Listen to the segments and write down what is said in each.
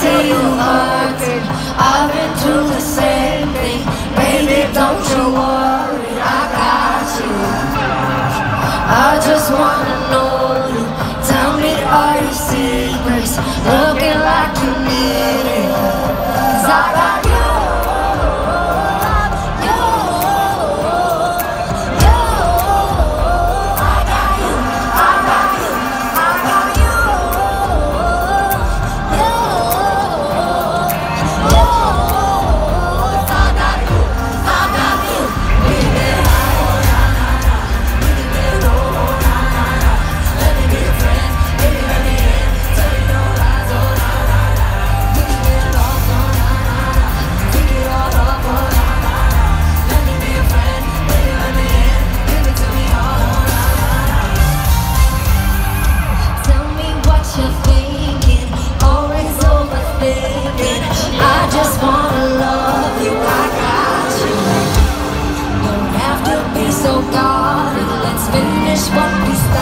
see you haunted. I've been through the same thing. Baby, don't you worry, I got you. I just wanna know you. Tell me all your secrets. Looking like you need it. finish what.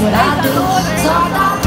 what I do. So I